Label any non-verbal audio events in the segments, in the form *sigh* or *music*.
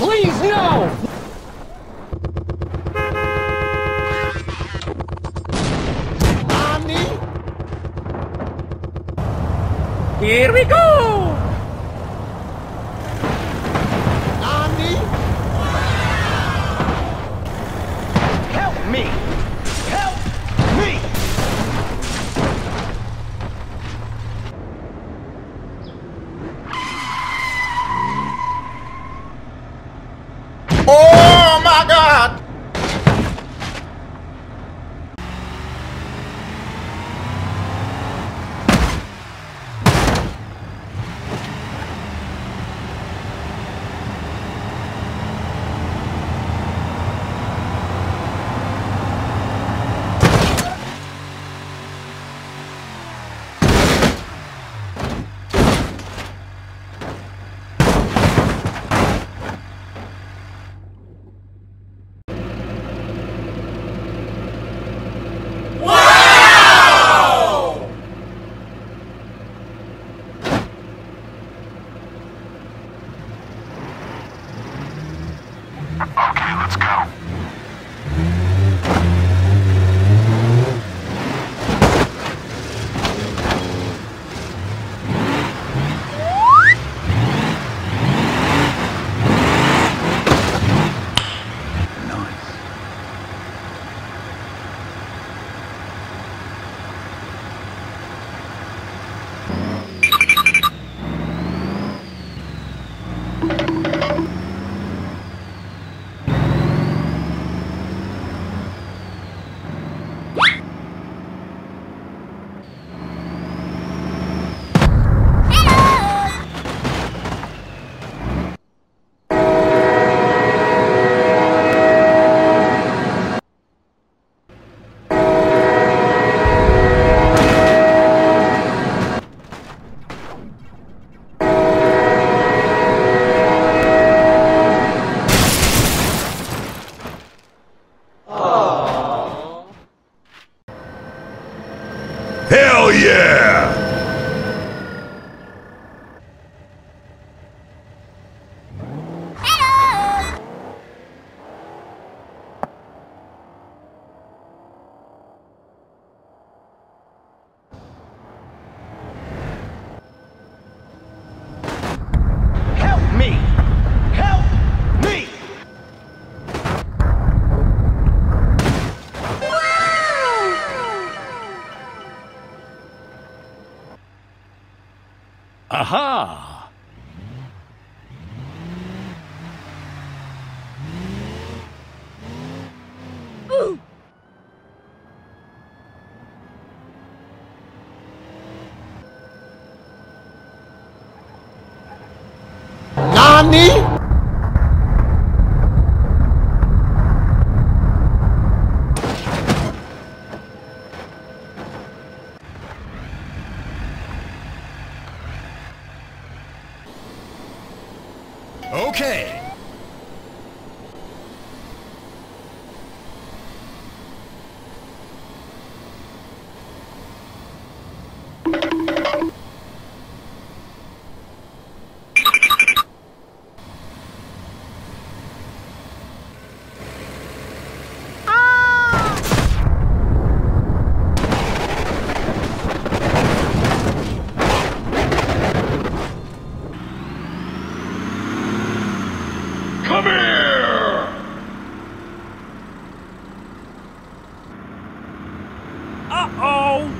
Please, no! Nani? Here we go! Let's go. Aha! Nani? Okay. Come here! Uh-oh!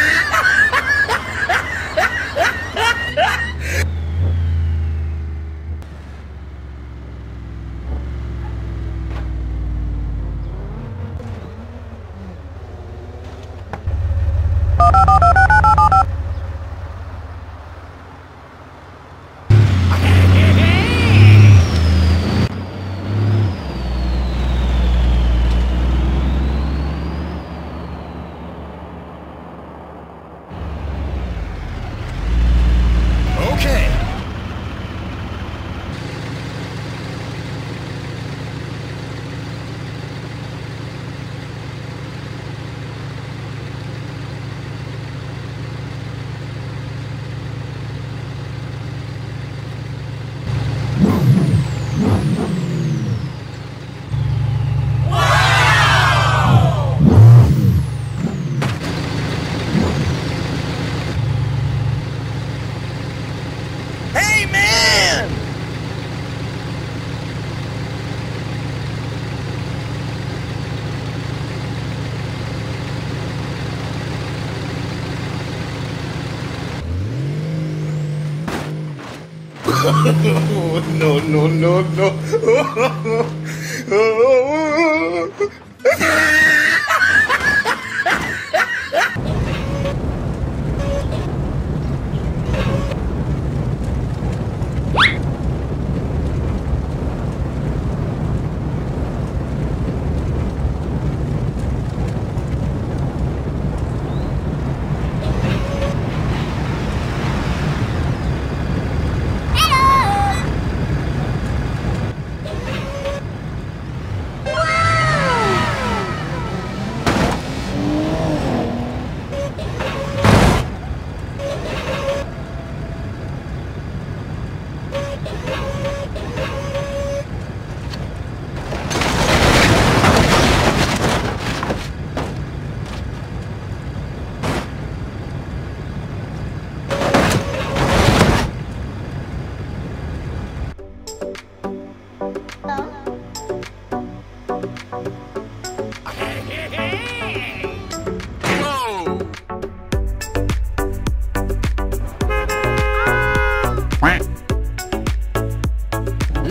no, no, no, no. *laughs*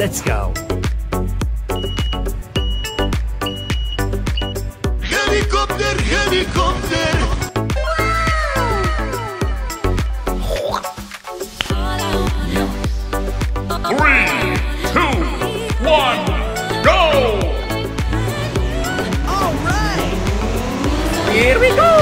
Let's go. Helicopter, helicopter. Three, two, one, go! Here we go.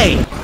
All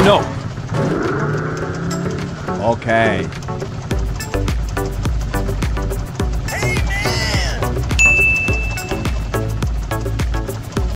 Oh no. Okay.